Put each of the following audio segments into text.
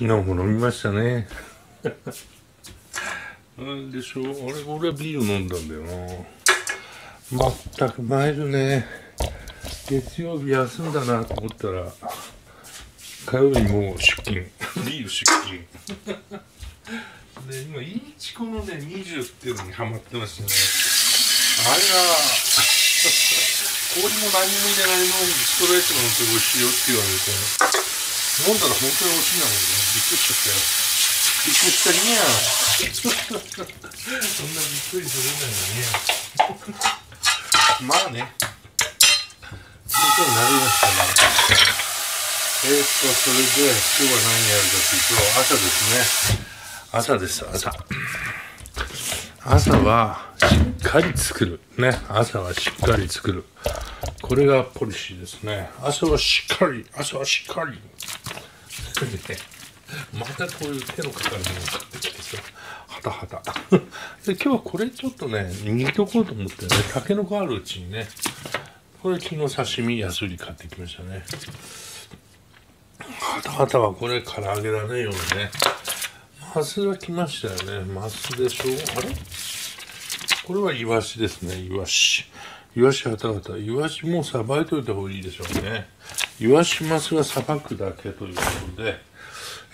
昨日も飲みましたね。なんでしょう俺、俺はビール飲んだんだよな。まったく参るね。月曜日休んだなと思ったら、火曜日もう出勤。ビール出勤。で、今、インチコのね、20っていうのにハマってましてね。あれが、氷も何も入れないのにストレートのって美味しいよって言われて、飲んだら本当に美味しいんだもんね。びっくりしちゃったよ。びっくりしたりにゃ。そんなびっくりするんだよね。まあね。そうになりましたね。えー、っと、それで、今日は何やるかというと、朝ですね。朝です、朝。朝はしっかり作る。ね。朝はしっかり作る。これがポリシーですね。朝はしっかり、朝はしっかり。またこういう手のかかるものを買ってきてさ、はたはた。で、今日はこれちょっとね、握っとこうと思ってね、タケノコあるうちにね、これ昨日刺身安売り買ってきましたね。はたはたはこれ唐揚げだね、夜ね。マスが来ましたよね。マスでしょ？あれ？これはイワシですね、イワシ。イワシはたはた。イワシもさばいといた方がいいでしょうね。イワシマスはさばくだけということで、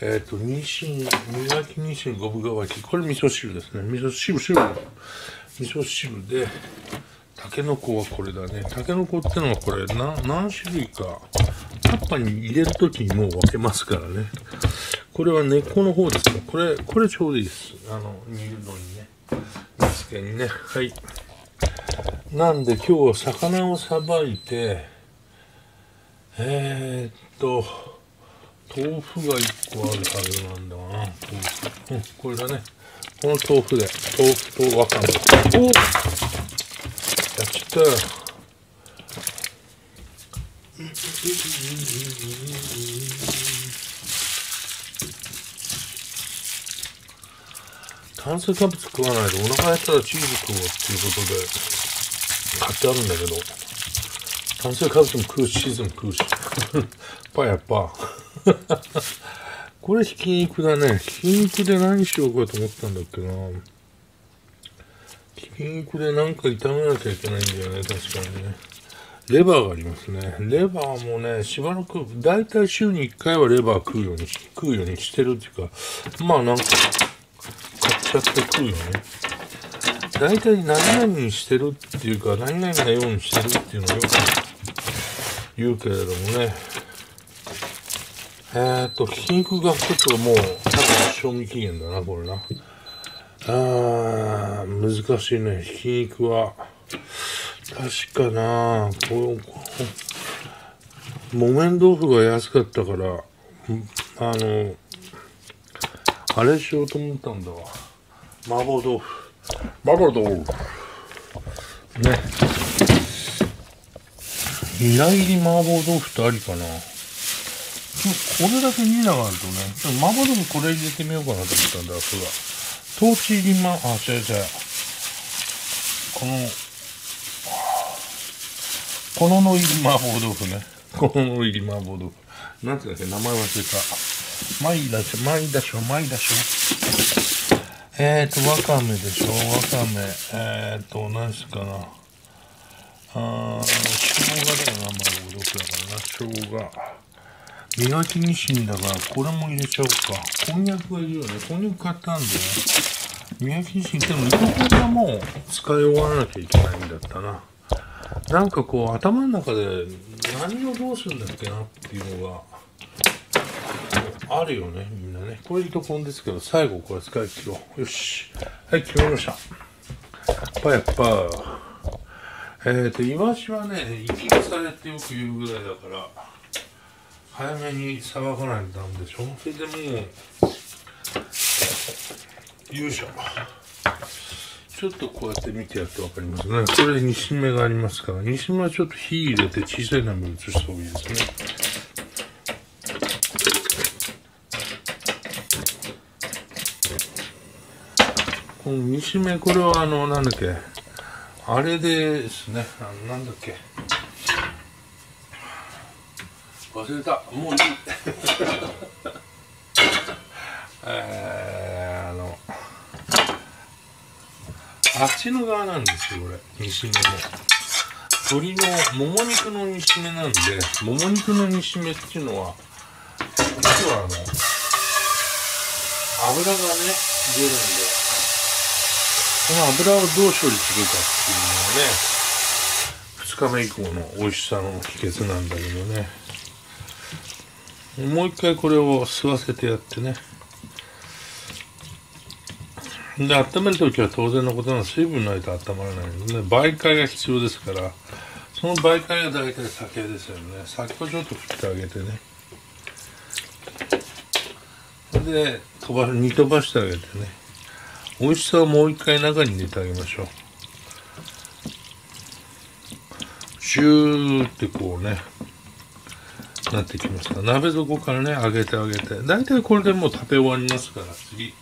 えっ、ー、と、ニシン、磨きニシン、ゴブガワキ。これ味噌汁ですね。味噌汁、汁。味噌汁で、タケノコはこれだね。タケノコってのはこれ、何種類か。タッパに入れるときにもう分けますからね。これは根っこの方ですか。これ、これちょうどいいです。あの、煮るのにね。けにね。はい。なんで今日は魚をさばいて、えー、っと、豆腐が1個あるはずなんだな。豆腐。うん、これだね。この豆腐で、豆腐とわかめ。おやっちゃったよ。炭水化物食わないとお腹減ったらチーズ食おうっていうことで買ってあるんだけど。炭水化物も食うしチーズも食うし。パやっぱこれひき肉だね。ひき肉で何しようかと思ったんだっけな。ひき肉で何か炒めなきゃいけないんだよね。確かにね。レバーがありますね。レバーもね、しばらく、だいたい週に1回はレバー食うように、食うようにしてるっていうか、まあなんか、買っちゃって食うよね。大体何々にしてるっていうか、何々なようにしてるっていうのをよく言うけれどもね。えー、っと、ひき肉がちょっともう、多分賞味期限だな、これな。あー、難しいね。ひき肉は。確かなこ、木綿豆腐が安かったから、あの、あれしようと思ったんだわ。麻婆豆腐。麻婆豆腐。ね。ニラ入り麻婆豆腐ってありかなこれだけニラがあるとね、麻婆豆腐これ入れてみようかなと思ったんだ、そうだ。トーチ入りま、あ、違う違う。この、このの入り麻婆豆腐ね。このの入り麻婆豆腐。なんていうだっけ、名前忘れた。まいだしょ、まいだしょ、まいだしょ。えーと、わかめでしょ、わかめ。えーと、何すかな？あー、生姜だよな、麻婆豆腐だからな、生姜。磨きにしんだから、これも入れちゃおうか。こんにゃくがいるよね。こんにゃく買ったんだよ。磨きにしん、でも、糸こんがもう使い終わらなきゃいけないんだったな。なんかこう頭の中で何をどうするんだっけなっていうのがあるよねみんなね。これ糸こんですけど最後これ使い切ろうよし。はい決めました。パやっぱ。えっ、ー、とイワシはね息がされってよく言うぐらいだから早めにさばかないとダメでしょ。それでもうよいしょ。ちょっとこうやって見てやってわかりますね。これ2新目がありますから、2新目はちょっと火入れて小さい鍋に移した方がいいですね。この2新目、これはあの、なんだっけ、あれですね、あなんだっけ、忘れた、もういい。えー、あのあっちの側なんですよこれ。煮しめの。鶏のもも肉の煮しめなんでもも肉の煮しめっていうのは実はあの油がね出るんで。この油をどう処理するかっていうのはね2日目以降の美味しさの秘訣なんだけどね。もう一回これを吸わせてやってね。で温める時は当然のことなの水分ないと温まらないので、ね、媒介が必要ですからその媒介が大体酒ですよね。酒をちょっと振ってあげてね。で飛ば煮飛ばしてあげてね。美味しさをもう一回中に入れてあげましょう。ジューってこうねなってきますから。鍋底からね揚げてあげて。大体これでもう食べ終わりますから。次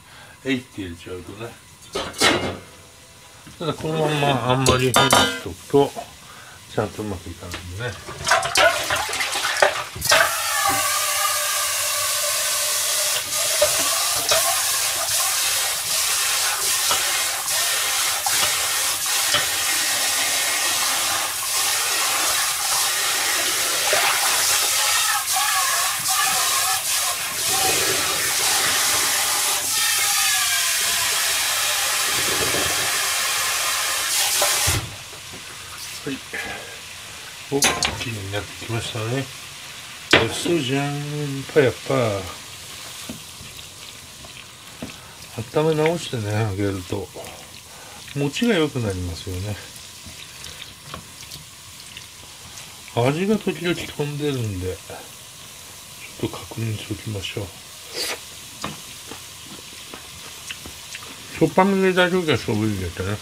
えいって入れちゃうとね。ただこのままあんまり放しておくとちゃんとうまくいかないんでねおきれいになってきましたね。美味しそうじゃんパやっぱ温め直してね揚げると。餅が良くなりますよね。味が時々飛んでるんでちょっと確認しておきましょう。しょっぱめで大丈夫かしょうぶ入れてね。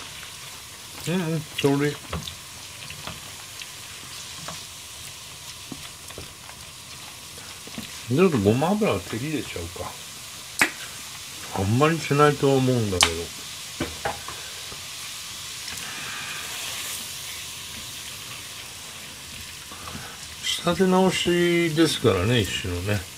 うんうんそれちょっとごま油手入れちゃうか。あんまりしないと思うんだけど。仕立て直しですからね一種のね。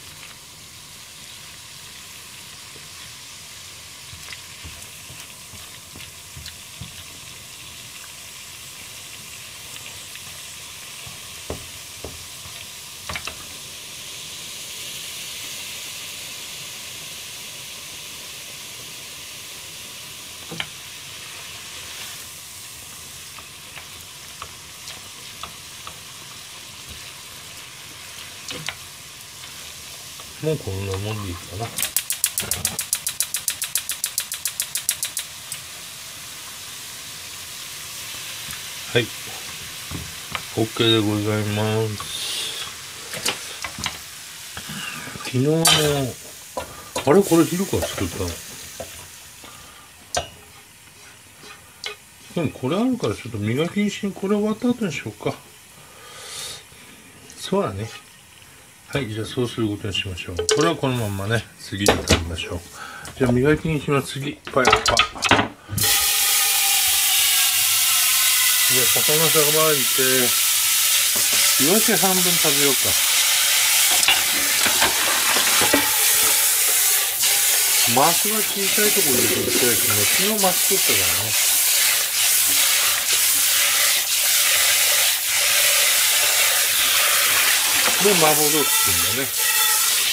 もうこんなもんでいいかな。はい。OK でございます。昨日の、あれ？これ昼から作ったの？でもこれあるからちょっと磨きにしにこれ終わった後にしようか。そうだね。はい、じゃあそうすることにしましょう。これはこのままね、次に食べましょう。じゃあ磨きにします。次、パヤパ。じゃあ魚さばいて、イワシ半分食べようか。マスが小さいところに入れておきたいですね。昨日マス取ったからね。で、麻婆豆腐作るんだね。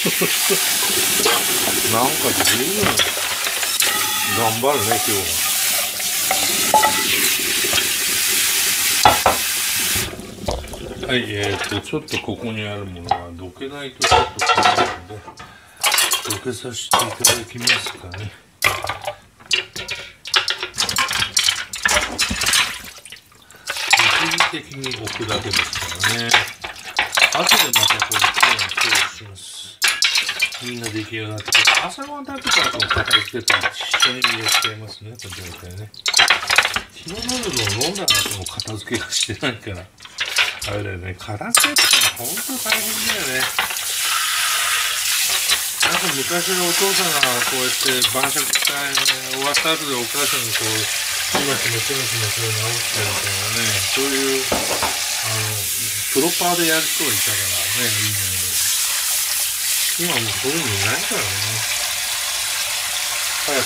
なんか随分頑張るね、今日は。はい、えーと、ちょっとここにあるものはどけないとちょっと困るので、どけさせていただきますかね。一時的に置くだけですからね。でまたこれきれいに調理します。みんな出来上がって、朝ごはん食べた後片付けたら一緒に入れちゃいますね、この状態ね。昨日の夜の飲んだ後もう片付けがしてないから、あれだよね、片付けってのは本当大変だよね。なんか昔のお父さんがこうやって晩酌した終わった後でお母さんにこう、しましましましまそれ直してみたいなね、そういう、あの、プロパーでやる人がいたからね、いいんだけど。今もうそういうのいないからね。はいパン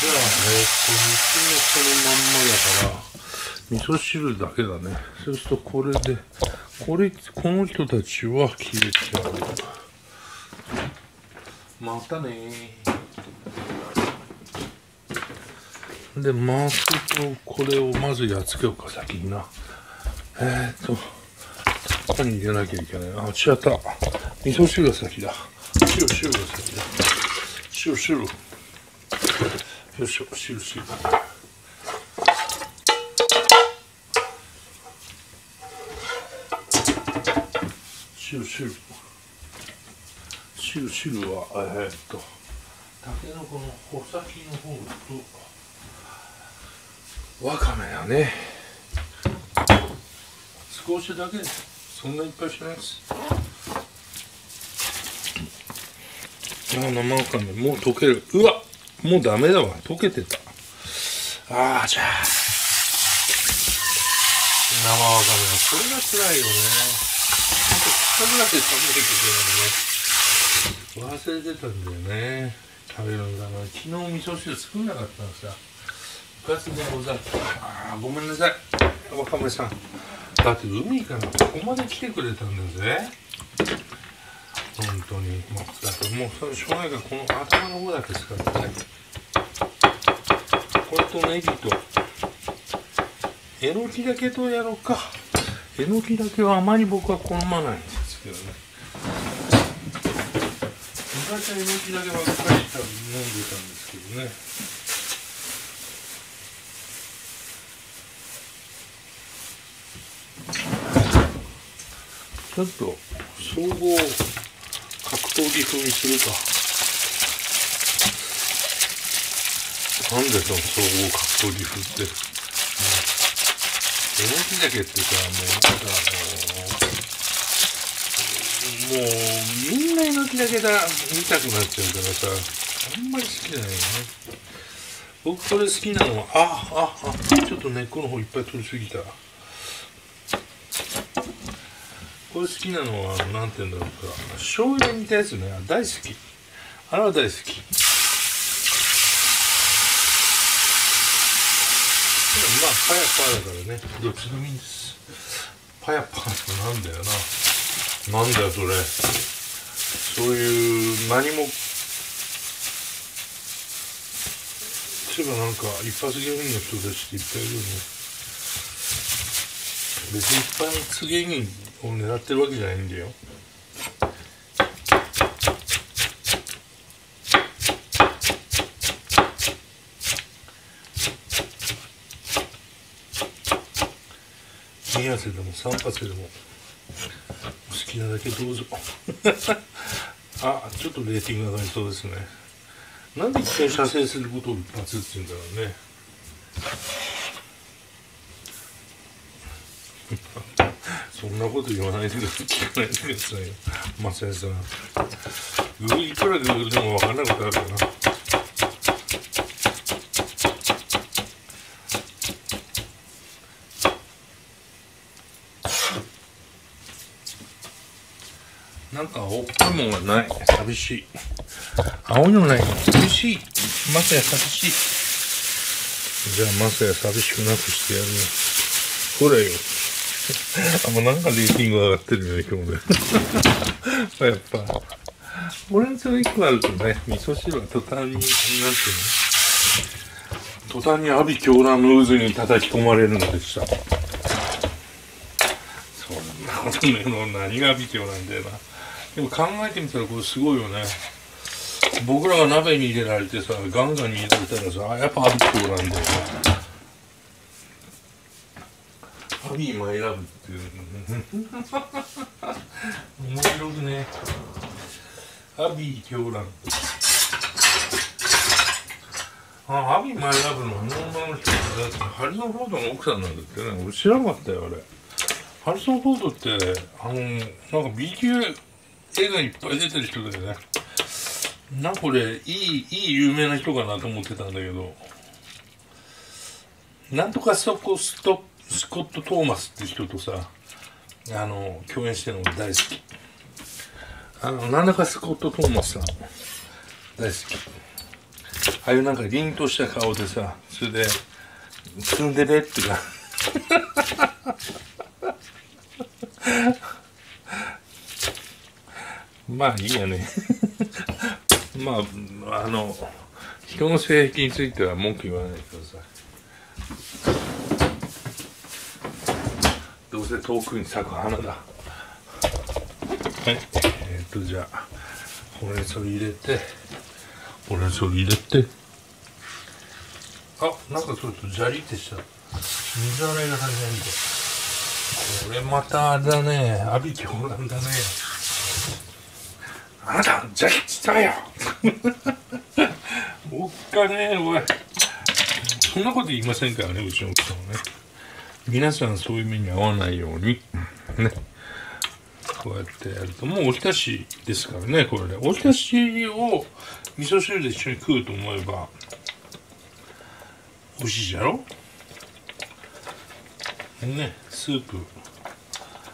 じゃあえっと煮詰めそのまんまだから味噌汁だけだねそうするとこれでこれこの人たちは消えちゃうまたねで回すとこれをまずやっつけようか先にな。えー、っとここに入れなきゃいけない。あ違った味噌汁が先だ。汁汁が先だ。汁汁よいしょ汁汁。汁汁。汁汁はえー、っと。たけのこの穂先の方とわかめだね。少しだけそんないっぱいしないです。あ生わかめもう溶ける。うわもうダメだわ。溶けてた。ああじゃあ。生わかめはこれが辛いよね。ぐらい食べなきゃいけなのね。忘れてたんだよね。食べるのだから昨日味噌汁作んなかったのさ部活でござったああごめんなさい。若林さん。だって海からここまで来てくれたんだぜ。本当に。もうだってもうそれしょうがないからこの頭の方だけ使ってね。これとネギとえのきだけとやろうか。えのきだけはあまり僕は好まないんですけどね。昔はえのきだけばっかり飲んでたんですけどね。ちょっと総合格闘技風にするか。なんでその総合格闘技風って、えのきだけってさもうなんかあのもうみんなえのきだけだ見たくなっちゃうからさあんまり好きじゃないね。僕これ好きなのはあああちょっと根っこの方いっぱい取りすぎた。これ好きなのは何て言うんだろうか。醤油に似たやつね。大好き。あれは大好き。まあパヤパヤだからね。どっちでもいいんです。パヤパヤってなんだよな。なんだよそれ。そういう何もそういえばなんか一発芸人の人たちっていっぱいいるよね。別に一発芸人を狙ってるわけじゃないんだよ。2発でも3発でもお好きなだけどうぞ。あちょっとレーティング上がりそうですね。なんで一回射精することを一発って言うんだろうね。そんなこと言わないでください。聞かないでくださいよ。松江さん。グーいくらグーでも分かんないことあるかな。なんか青っぽいもんがない。寂しい。青いのないの寂しい。マサヤ寂しい。じゃあマサヤ寂しくなくしてやるよほらよ。あもうなんかレーティング上がってるよね今日ね。やっぱ。俺んちの一個あるとね味噌汁は途端になんていうの途端に阿鼻狂乱の渦に叩き込まれるのでした。そんなことねえの何が阿鼻狂乱だよな。でも考えてみたらこれすごいよね。僕らが鍋に入れられてさガンガンに入れられたらさやっぱ阿鼻狂乱だよアビーマイラブっていう面白くね。アビー狂乱あアビーマイラブのあの女の人だってハリソン・フォードの奥さんなんだってね。俺知らなかったよあれ。ハリソン・フォードってあのなんか B 級映画いっぱい出てる人だよね。なこれいいいい有名な人かなと思ってたんだけど。なんとかそこストスコット・トーマスって人とさあの共演してるのが大好き。あのなんだかスコット・トーマスさん。大好き。ああいうなんか凛とした顔でさそれでツンデレってか。まあいいやね。まああの人の性癖については文句言わないでください。どうせ遠くに咲く花だ。はい。えー、っとじゃあほうれん草入れてほうれん草入れて。あなんかちょっとジャリってした。水洗いが足りないんで。これまたあれだね。阿鼻教なんだねあなたジャリって言ったよ。おっかねえおい。そんなこと言いませんからねうちの奥さんはね。皆さんそういう目に遭わないように。ね。こうやってやるともうおひたしですからねこれねおひたしを味噌汁で一緒に食うと思えば美味しいじゃろ？ねスープ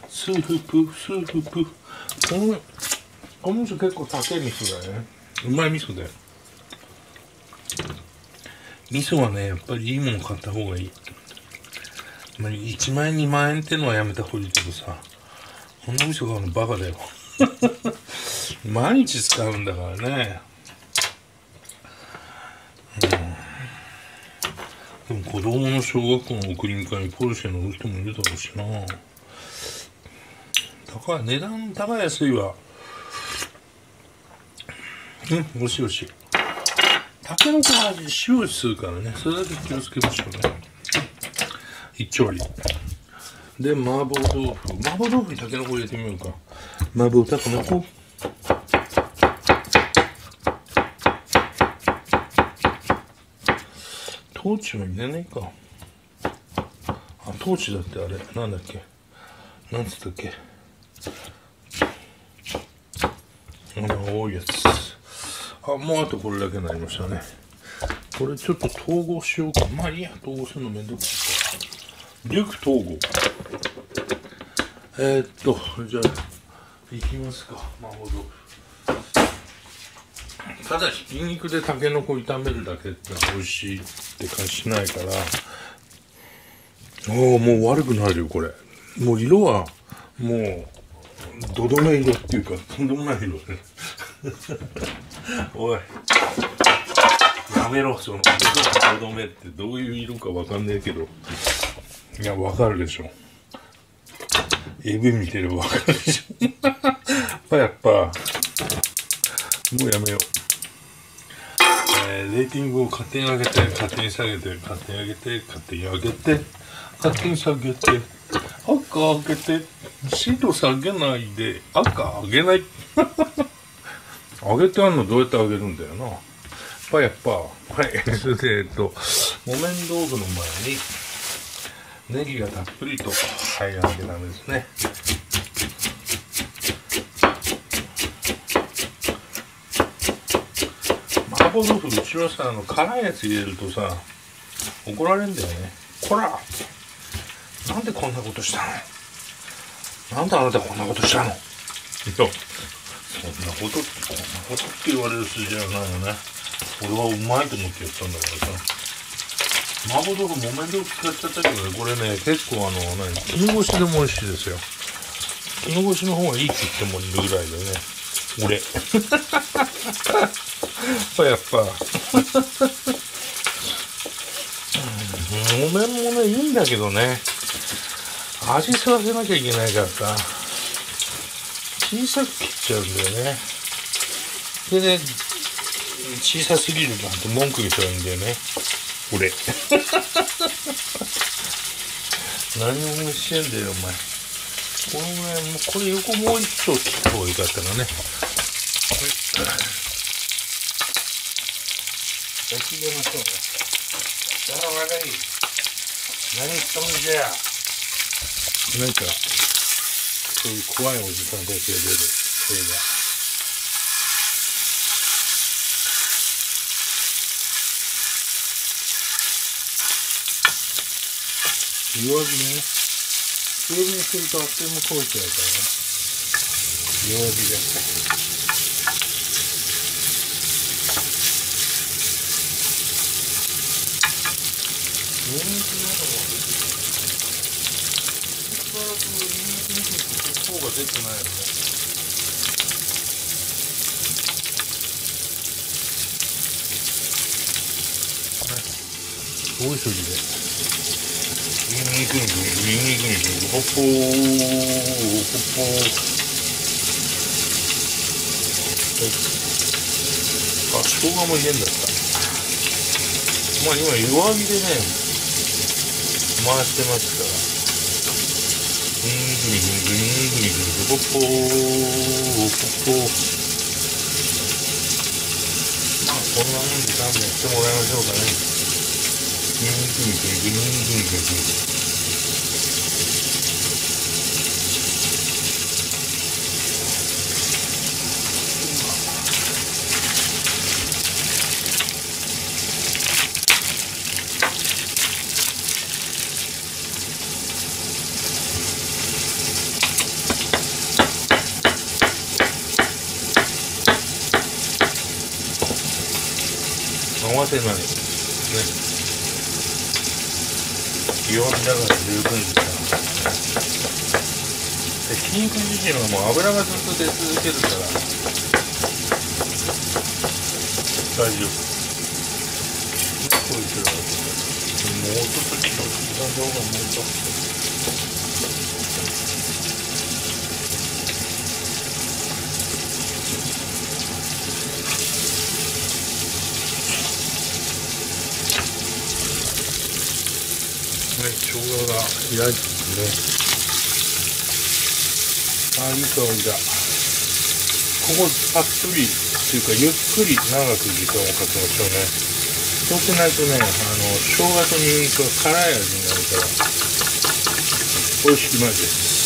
スープスープ。このこの味噌結構高い味噌だよね。うまい味噌だよ。味噌はねやっぱりいいもの買った方がいい、1万円2万円ってのはやめた方がいいけどさ。こんな味噌買うのバカだよ。毎日使うんだからね。うん、でも子供の小学校の送り迎えにポルシェ乗る人もいるだろうしな。高い値段高い安いわ。うん美味しい美味しい。たけのこは塩するからね。それだけ気をつけましょうね。一調理で麻婆豆腐。麻婆豆腐にたけのこ入れてみようか。麻婆たけのこトーチは入れないか。あトーチだってあれ。なんだっけ。なんつったっけ。あの多いやつ。あもうあとこれだけになりましたね。これちょっと統合しようか。まあいいや統合するのめんどくさいかリュック統合。えー、っとじゃあいきますか。麻婆豆腐ただひき肉でたけのこ炒めるだけって美味しいって感じしないから。おおもう悪くなるよこれ。もう色はもうどどめ色っていうかとんでもない色ね。おい。やめろそのどどめってどういう色かわかんねえけど。いやわかるでしょ。AV 見てればわかるでしょ。やっぱもうやめよう。えー、レーティングを勝手に上げて勝手に下げて勝手に上げて勝手に上げて勝手に下げて赤上げて白下げないで赤上げない。上げてあんのどうやって上げるんだよな。やっぱやっぱ、はい。それで、えっと、木綿豆腐の前に、ネギがたっぷりと入らなきゃダメですね。麻婆豆腐、うちはさ、あの、辛いやつ入れるとさ、怒られんだよね。こらなんでこんなことしたの？なんであなたこんなことしたの？そんなことこんなことって言われる筋じゃないよね。俺はうまいと思ってやったんだからさ。麻婆豆腐木綿豆腐使っちゃったけどね。これね結構あの何絹ごしでも美味しいですよ。絹ごしの方がいいって言ってもいるぐらいだよね。俺。やっぱ。木綿もねいいんだけどね。味吸わせなきゃいけないからさ。小さく切っちゃうんだよね。で小さすぎるなんて文句言っちゃうんだよね。俺。何をしてんだよお前。このぐらいもうこれ横もう一丁切った方がよかったらね。はい。焼き入れましょうねだから悪い。何したんじゃなんかそういう怖いおじさんたちが出る映画。弱火ね。強火にするとあっという間焦げちゃうからね。弱火でニンニクなのも出てくるしばらくニンニクにくと方が出てないよ。ね大急ぎでニンニクにニンニクにほっぽー。ほっぽー。あ、生姜も入れんだったまあ今弱火でね回してますからニンニクにニンニクにニンニクにほっぽーほっぽーまあこんなもんで勘弁してもらいましょうかね。グニグニグニグニグニグニグ慌てないね弱火だから十分時間でひき肉自身はもう油がずっと出続けるから大丈夫こういうもうちょっと時間の方がもうちょっね、生姜が開いてますね。あ、いい香りだ。ここたっぷりっていうか、ゆっくり長く時間をかけましょうね。そうしないとね、あの、生姜とニンニクが辛い味になるから、美味しくないです。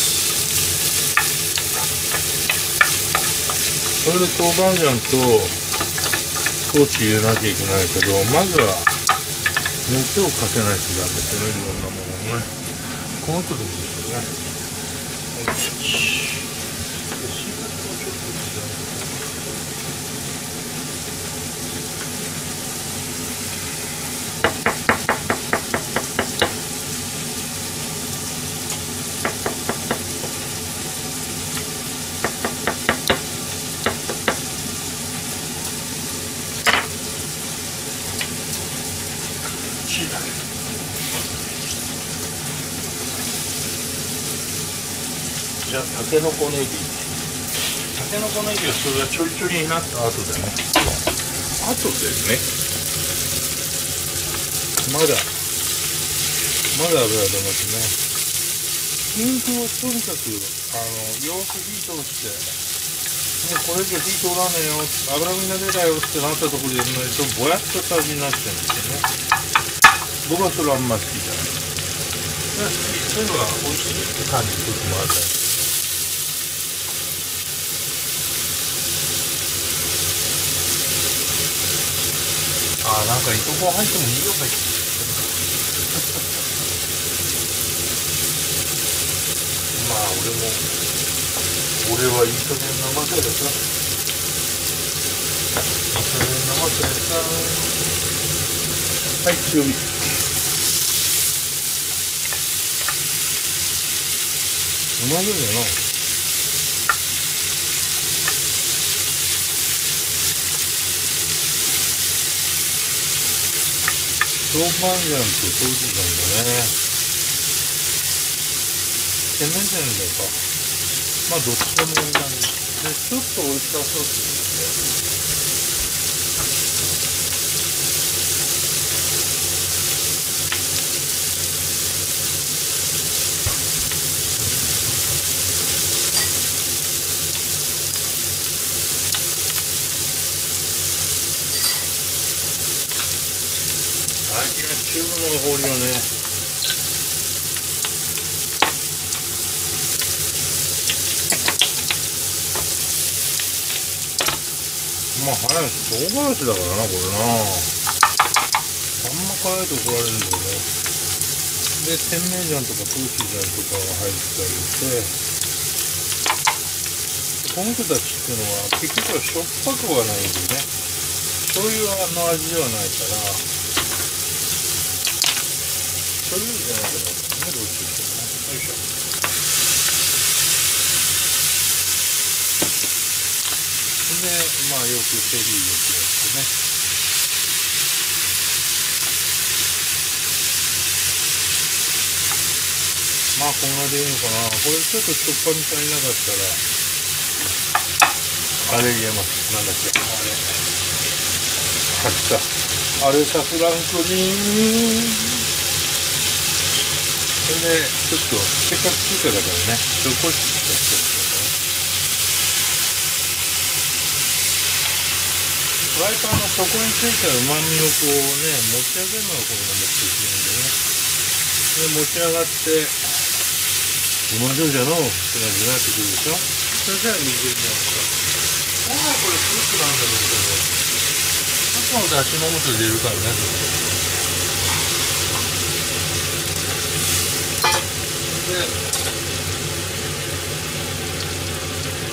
それで豆板醤とトーチ入れなきゃいけないけど、まずは熱をかけないとダメですねいろんなものこの人でい。いですよねじゃあたけのこネギたけのこネギはそれがちょりちょりになった後でね。後でね。まだ。まだ油出ますねピンクをとにかくあのよく火通して。もうこれ以上火通らねえよ油身が出たよってなったところでやるのとぼやっとした味になっちゃうんですよね。僕はそれあんま好きじゃない。そういうのが美味しいって感じる時もあるじゃないあなんか糸こ入ってもいいよ別にまあ俺も俺はいい加減なまけでさいい加減なまけでさ。はい強火。うまいよな豆板醤と豆腐醤だね。甜麺醤だか。まあどっちでもいい感じで。ちょっとオイスターソース入れてチューブの氷はねまあ早い唐辛子だからなこれな。あんま辛いと怒られるんだよね。で甜麺醤とか空気醤とかが入ったりしてこの人たちっていうのは結局はしょっぱくはないんでね。醤油の味ではないから醤油じゃないけどねどうしてもねよいしょでまあよくセリ入れてやってね。まあこんなでいいのかな。これちょっとしょっぱみ足りなかったらあれ入れます。なんだっけ。あれ。あったあれサフランクリーンそれでちょっとせっかく中華だからね。ちょっとこしかフライパンの底についたうまみをこうね。持ち上げるのがこれが目的なんでね。で持ち上がってうまそうじゃのって。感じになって。くるでしょそれじゃあ水入れますか本来これスープなんだろうけどスープのだしの素入れるからねで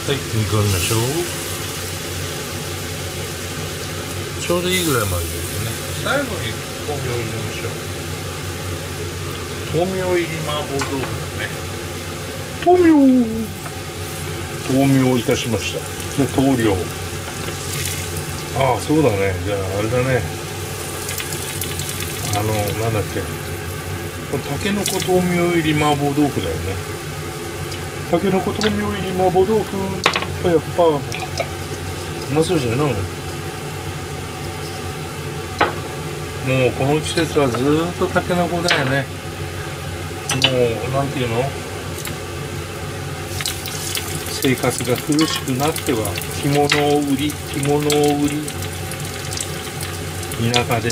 はい煮込みましょうちょうどいいぐらいまで入れてね。最後に豆苗入れましょう。豆苗入り麻婆豆腐だね。豆苗豆苗いたしました。で豆苗。ああそうだね。じゃああれだね。あのなんだっけ。たけのこ豆苗入り麻婆豆腐だよね。たけのこ豆苗入り麻婆豆腐やっぱうまそうじゃない？もうこの季節はずっとたけのこだよね。もうなんていうの？生活が苦しくなっては着物を売り着物を売り。田舎で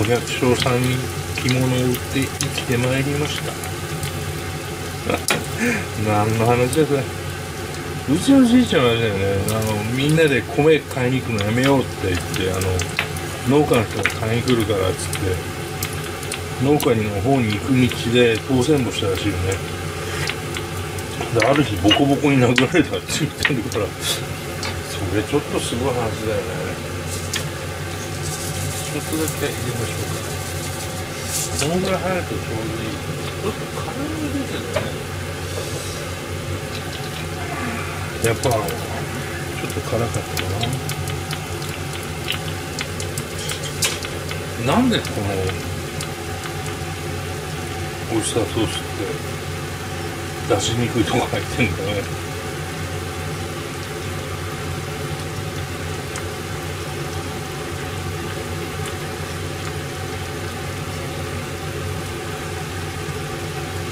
お百姓さんに着物を売って生きてまいりました。何の話だこれ。うちのじいちゃんはねあのみんなで米買いに行くのやめようって言ってあの農家の人が買いに来るからっつって農家の方に行く道で当選もしたらしいよね。である日ボコボコに殴られたって言ってるからそれちょっとすごい話だよね。ちょっとだけ入れましょうか。このぐらい入るとちょうどいいちょっと辛み出てるね。やっぱちょっと辛かったかな。なんでこのオイスターソースって出しにくいとこ入ってんだね。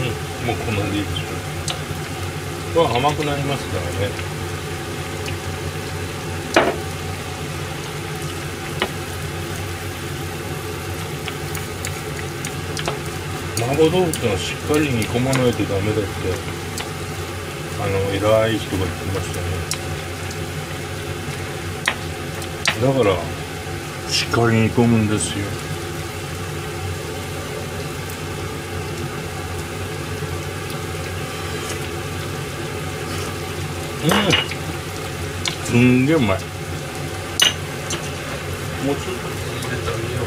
うんもうこんなでいいでしょうまあ甘くなりますからね。麻婆豆腐ってのはしっかり煮込まないとダメだってあの偉い人が言ってましたね。だからしっかり煮込むんですよ。うん。すんげえうまい。もうちょっと入れてあげよう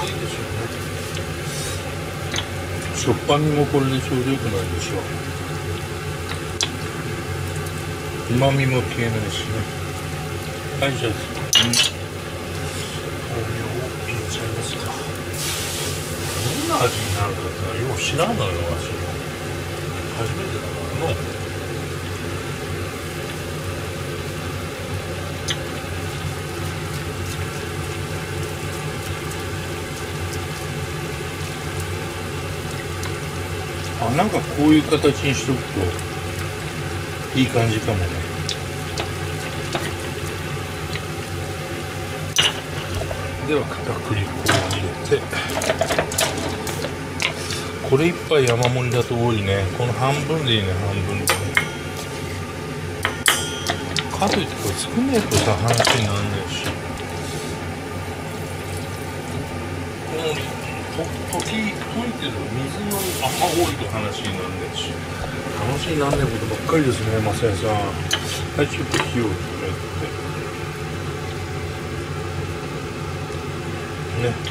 しょっぱみもこれでちょうどよくなるでしょう。まみも消えないしね。はいじゃあうん。豆苗を入れちゃいますか。どんな味になるかってよう知らんのよわし初めてだからのあなんかこういう形にしとくといい感じかもね。では片栗粉を入れてこれ一杯山盛りだと多いね。この半分でいいね半分で。ねかといってこれ作んねえとさ話にならないしこの溶き溶水の赤堀と話になんねえし話になんねえことばっかりですねマサヤさん。はいちょっと火を止めて。ね。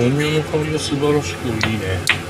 豆苗の香りが素晴らしくいいね。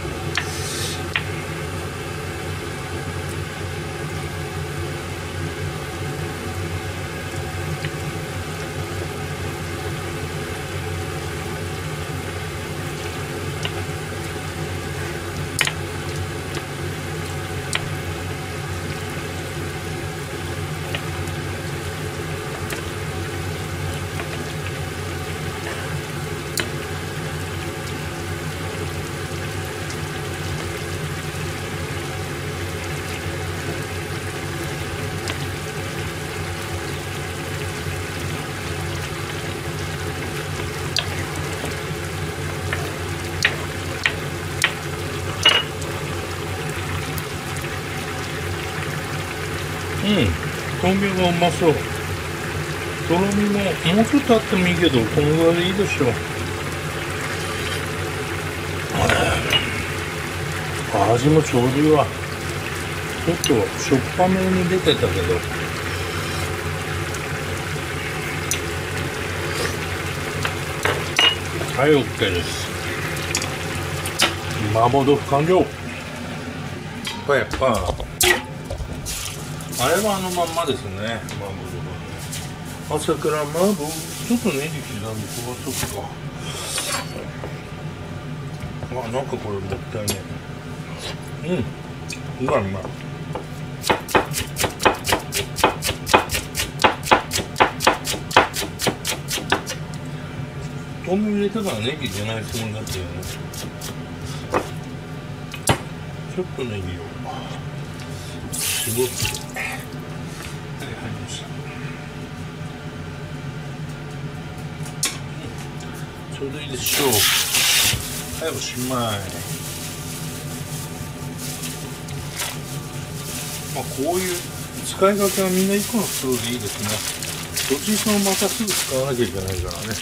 豆苗がうまそう。とろみももうちょっとあってもいいけどこのぐらいでいいでしょう。味もちょうどいいわ。ちょっとしょっぱめに出てたけど。はい OK です。麻婆豆腐完了。パやっぱあれはあのまんまですね。麻婆豆腐朝から麻婆ちょっとネギ刻んで飛ばそっか。あなんかこれもったいね。うん。うまいうまい。豆腐入れたからネギ出ないつもりだったよね。ちょっとネギを。絞ってちょうどいいでしょうはいおしまいまあこういう使い勝手はみんな1個のストローでいいですねどっちにしてもまたすぐ使わなきゃいけないからね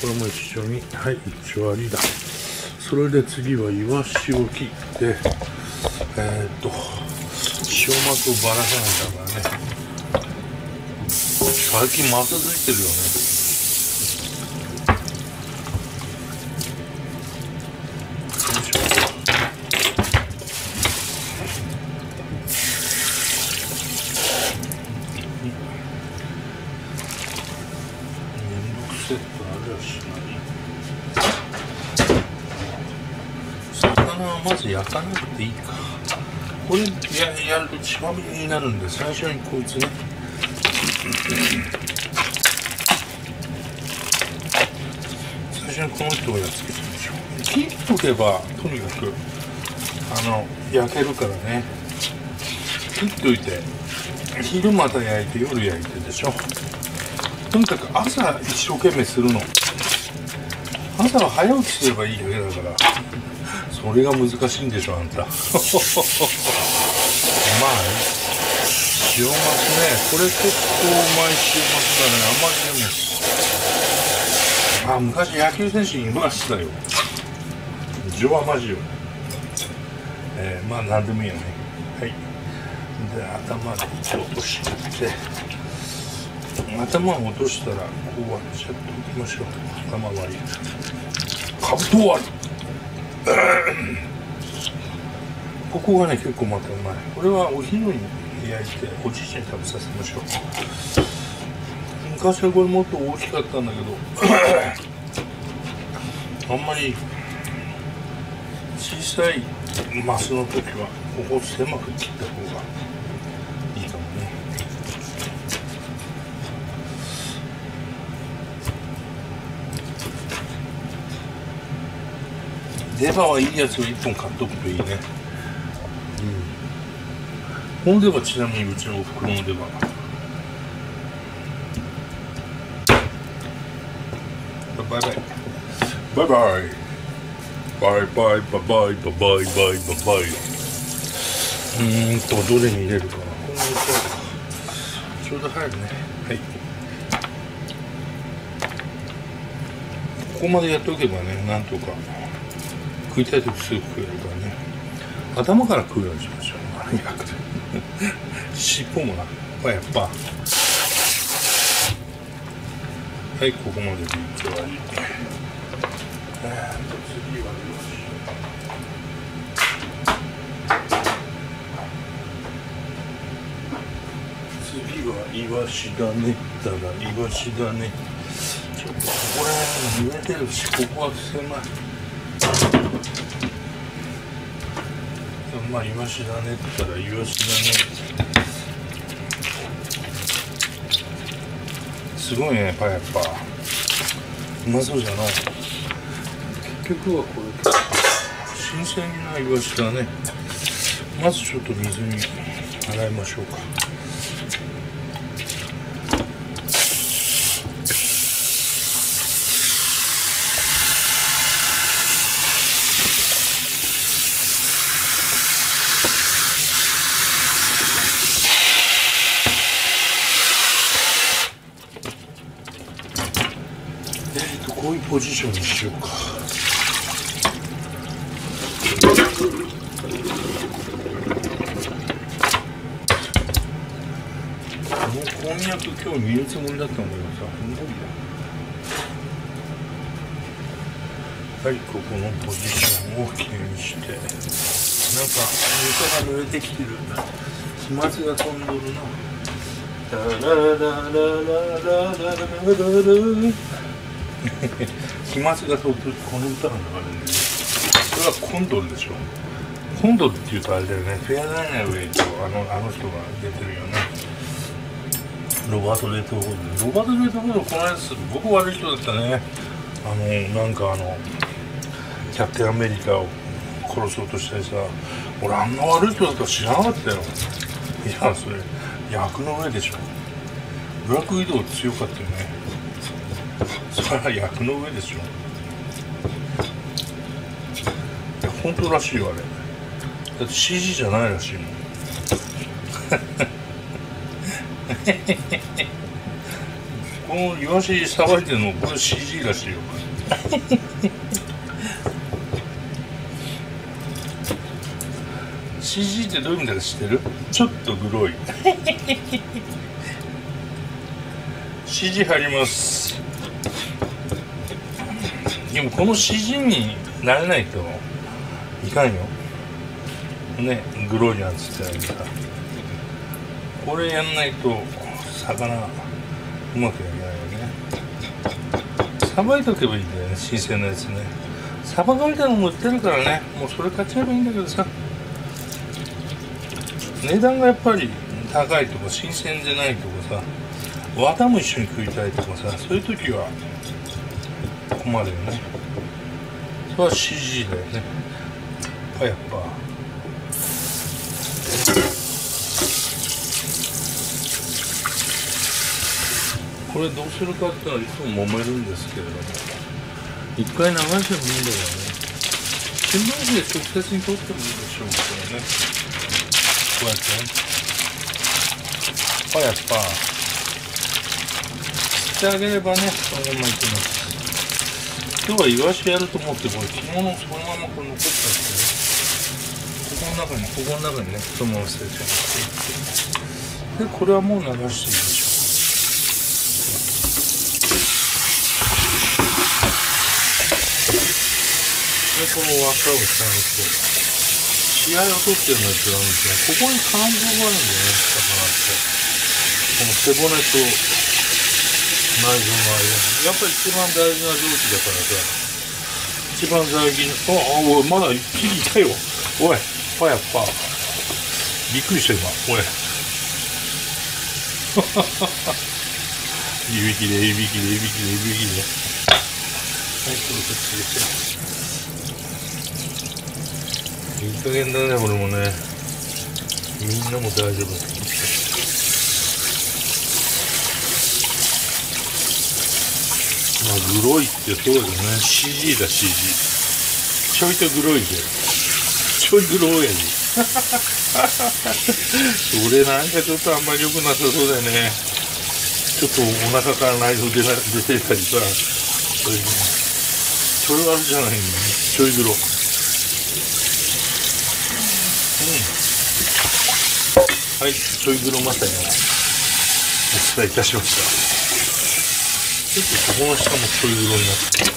これも一緒にはい一応ありだそれで次はイワシを切ってえー、っと塩膜をばらさないからね最近またついてるよねややると血まみれになるんで最初にこいつね。最初にこの人をやっつけてみましょう。切っとけばとにかくあの焼けるからね。切っといて昼また焼いて夜焼いてでしょ。とにかく朝一生懸命するの。朝は早起きすればいいだけだからそれが難しいんでしょあんた。まあ塩マスねこれ結構うまい塩マスだねあんまりでもあ昔野球選手いましたよジョアマジオえー、まあ何でもいいよねはいで頭で一応落として頭を落としたらこう割っちゃっておきましょう頭割りかぶと割りここがね結構またうまい。これはお昼に焼いておじいちゃんに食べさせましょう。昔はこれもっと大きかったんだけど あんまり小さいマスの時はここ狭く切った方がいいかもね。レバーはいいやつを1本買っとくといいね。この出刃ちなみにうちのお袋の出刃バイ。バイバイ。バイバイバイバイバイバイバイうーんとどれに入れるかな。このちょうど入るね。はい。ここまでやっておけばねなんとか食いたい時すぐ食えるからね。頭から食うようにしましょう。早くて尻尾もな。やっぱ。はいここまででいいちょい？次は次はイワシだね。だがイワシだね。ちょっとここら辺が濡れてるしここは狭い。まあイワシだねって言ったらイワシだねすごいねパやっぱ。うまそうじゃない。結局はこれ。新鮮なイワシだね。まずちょっと水に洗いましょうかえっとこういうポジションにしようか。このこんにゃく今日煮るつもりだったんだけどさほんとにはいここのポジションをきれいにしてなんか床が濡れてきてる。飛沫が飛んどるなララララララララララ飛沫が飛ぶこの歌が流れるんですそれはコンドルでしょコンドルっていうとあれだよねフェアダイナウェイとあのあの人が出てるよねロバート・レッドホールロバート・レッドホールこの間すごく悪い人だったねあのなんかあのキャプテンアメリカを殺そうとしたりさ俺あんな悪い人だとは知らなかったよいやそれ役の上でしょブラックウィドウ強かったよねそれは役の上でしょ。いや本当らしいよあれ。だって CG じゃないらしいもん。このイワシさばいてるのこれ CG らしいよ。CG ってどういう意味だか知ってる？ちょっとグロい。CG 入ります。でもこの CG になれないといかんよ。ねグロいなんつってないけどさこれやんないと魚うまくやれないよね。さばいとけばいいんだよね新鮮なやつね。さばかれたいなのも売ってるからね。もうそれ買っちゃえばいいんだけどさ。値段がやっぱり高いとか新鮮でないとかさ。綿も一緒に食いたいとかさ。そういう時は困るよね。それは CG だよね。やっぱ。これどうするかっていうのはいつも揉めるんですけれども。一回流してもいいんだよね。新聞紙で直接に取ってもいいでしょうけどね。こうやってね。あやっぱ。してあげればねそのままいきます。今日はイワシやると思ってこれ着物そのままこれ残っちゃってここの中にここの中にねそのまま捨てちゃって。でこれはもう流していいでしょ。うでこの輪っかを下にして血合いを取ってるのは違うんですねここに感情があるんだよね魚ってこの背骨と内臓があるやっぱり一番大事な臓器だからさ一番大事なああおいまだ一匹いたよ。おいパやっぱびっくりした今。おい。いびきでいびきでいびきでいびきで。はいこれこっちですいい加減だねこれもね。みんなも大丈夫。あグロいってそうだね CG だ CG ちょいとグロいぜちょいグロいやじ俺なんかちょっとあんまり良くなさそうだよね。ちょっとお腹から内臓出な出てたりさそれ,、ね、それはあるじゃないの。ちょいグロ。うん。はい。ちょいグロまさにお伝えいたしました。ちょっとここの下もちょい色になってる。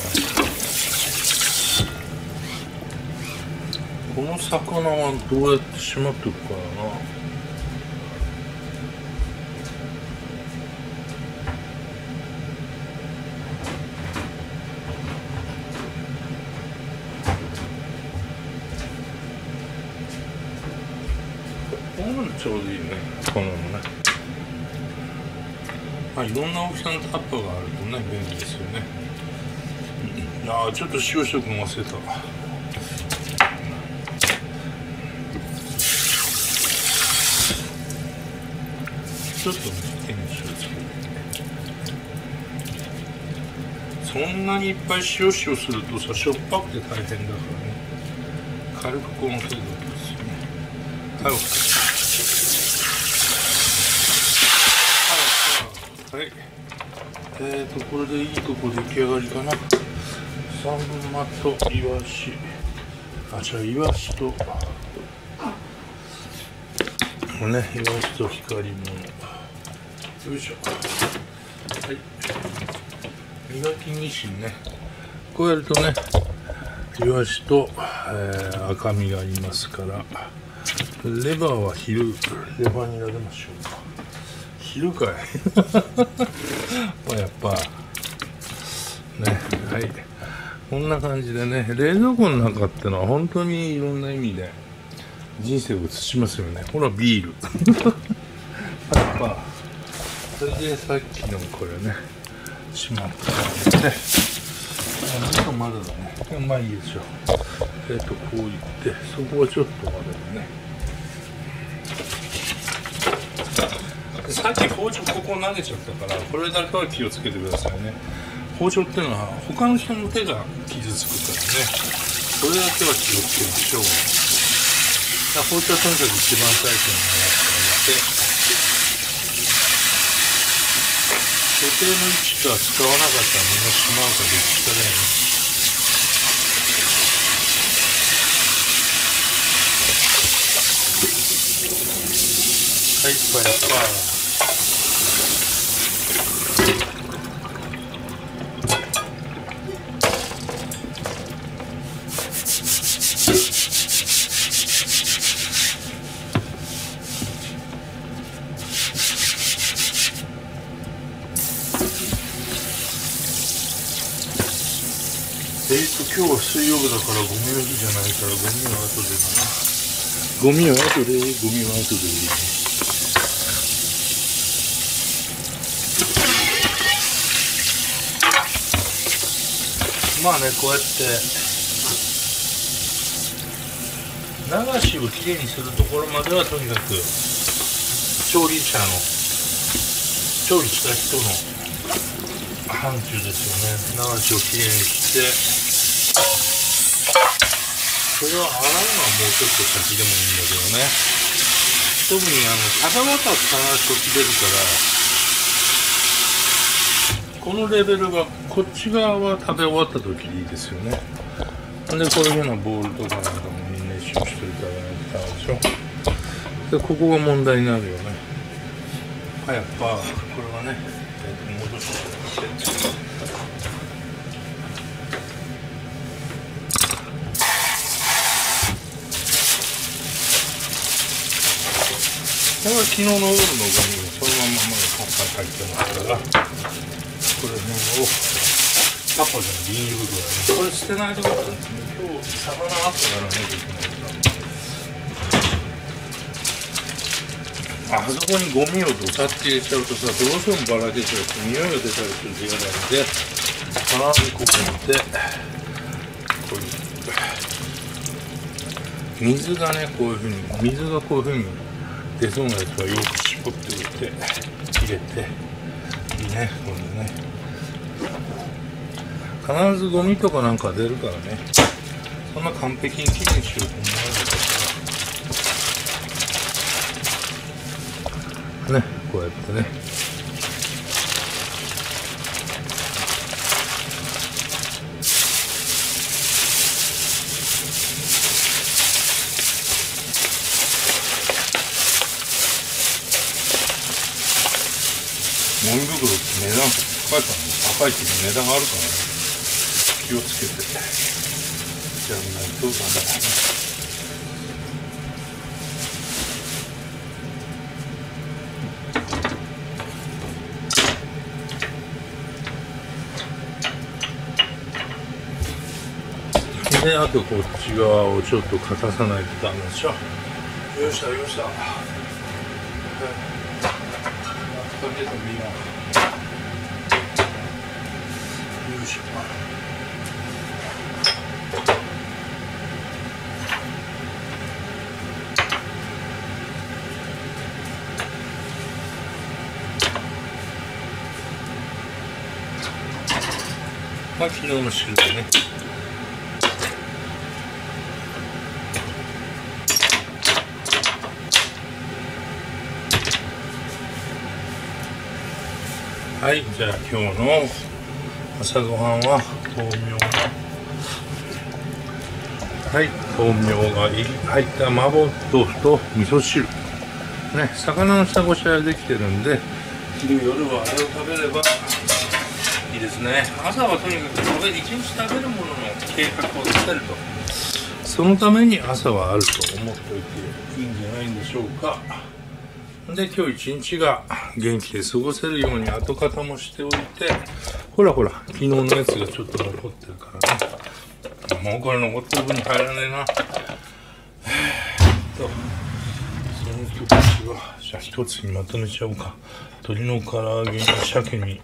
この魚はどうやってしまっておくかなちょうどいいねこのねまあ、いろんな大きさのタッパーがある。とね便利ですよね、ああちょっと塩しとくの忘れた。ちょっとね手に塩つけてそんなにいっぱい塩塩するとさしょっぱくて大変だからね。軽くこの程度ですよね。はい OK えーとこれでいいとこ出来上がりかな。三分マットイワシ。あじゃあイワシと。ねイワシと光り物よいしょ。はい。磨きミシンね。こうやるとねイワシと、えー、赤身がありますから。レバーは昼レバーになりましょうか。昼かい。まあやっぱ。ねはい。こんな感じでね冷蔵庫の中ってのは本当にいろんな意味で人生を映しますよね。ほらビール。やっぱそれでさっきのこれねしまってあげてあとまだだね。まあいいでしょう。えっ、とこういってそこはちょっとまだね。さっき包丁ここ投げちゃったからこれだけは気をつけてくださいね。包丁っていうのは他の人の手が傷つくからね。それだけは気をつけましょう。包丁はとにかく一番最初にやって。あげて所定の位置とか使わなかったらみんなしまうかどっちかだよねはい、パイパイ。えっ、ー、と今日は水曜日だからゴミの日じゃないからゴミは後でだな。ゴミは後でゴミは後でまあねこうやって流しをきれいにするところまではとにかく調理者の調理した人の範疇ですよね。流しをきれいにしてそれを洗うのはもうちょっと先でもいいんだけどね。特にあの食べ終わったら必ず時出るからこのレベルがこっち側は食べ終わった時でいいですよね。ほんでこういうふうなボールとかなんかもみんな一緒にしといたらいいでしょ。でここが問題になるよね。やっぱこれはね戻してこれは昨日の夜のゴミをそのまままだパンパン入ってますからこれ辺をタコじゃビニール袋これ捨てないところなんですね今日魚あったからねできないからあそこにゴミをどさって入れちゃうとさどうしてもばらけちゃうと匂いが出たりすると嫌なので必ずここにってこういう水がねこういうふうに水がこういうふうに出そうなやつはよく絞っておいて入れていいねこれね。必ずゴミとかなんか出るからね。そんな完璧にきれいにしようと思わないねこうやってねゴミ袋って値段高いからね高いっていう値段があるからね。気をつけて。やらないとダメだねであとこっち側をちょっと硬さないとダメでしょよっしゃよっしゃ。かけてみよう。よいしょまあ昨日の汁でね。はい、じゃあ今日の朝ごはんは豆苗。はい、豆苗が入った麻婆豆腐と味噌汁。ね、魚の下ごしらえできてるんで昼夜はあれを食べればいいですね。朝はとにかく食べ一日食べるものの計画を立てると。そのために朝はあると思っておいていいんじゃないんでしょうか。で今日一日が元気で過ごせるように後片もしておいてほらほら昨日のやつがちょっと残ってるからね。もうこれ残ってる分に入らねえな。えとその人たちはじゃあ一つにまとめちゃおうか。鶏の唐揚げに鮭に。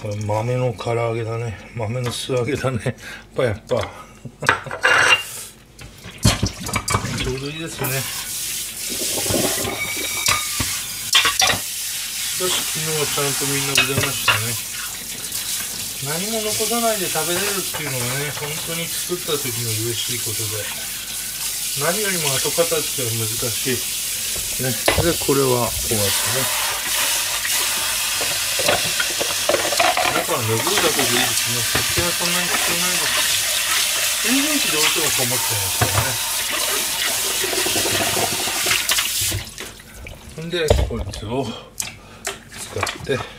これ豆の唐揚げだね。豆の素揚げだね。パやっぱ。ちょうどいいですね。よし、昨日はちゃんとみんな茹でましたね。何も残さないで食べれるっていうのがね、本当に作った時の嬉しいことで、何よりも後片付けは難しい。ね、で、これはこうやってね。中は拭うだけでいいですね。設計はそんなに必要ないです。電源機どうしてもこもっちゃいますからね。んで、こいつを使って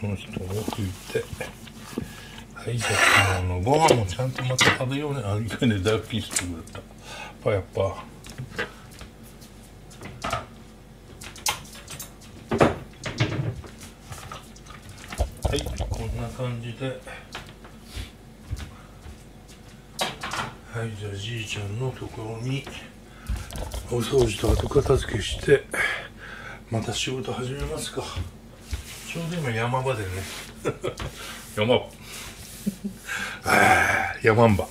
この人を拭いてはいじゃあ昨日のご飯もちゃんとまた食べようねあいかね大ピースだった。パやっぱ。はいこんな感じで。はいじゃあじいちゃんのところにお掃除と後片付けしてまた仕事始めますか。ちょうど今山場でね。山。場山んば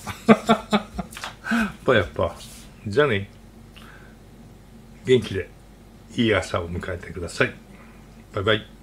ぱやっぱじゃあね。元気でいい朝を迎えてください。バイバイ